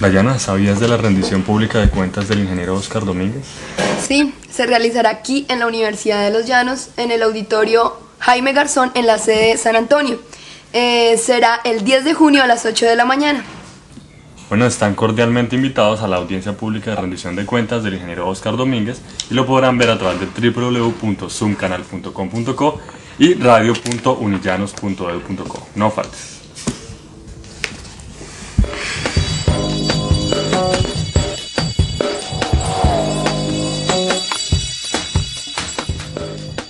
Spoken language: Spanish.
Dayana, ¿sabías de la rendición pública de cuentas del ingeniero Oscar Domínguez? Sí, se realizará aquí en la Universidad de los Llanos, en el auditorio Jaime Garzón, en la sede de San Antonio. Eh, será el 10 de junio a las 8 de la mañana. Bueno, están cordialmente invitados a la audiencia pública de rendición de cuentas del ingeniero Oscar Domínguez y lo podrán ver a través de www.zoomcanal.com.co y radio.unillanos.edu.co. No faltes. Bye.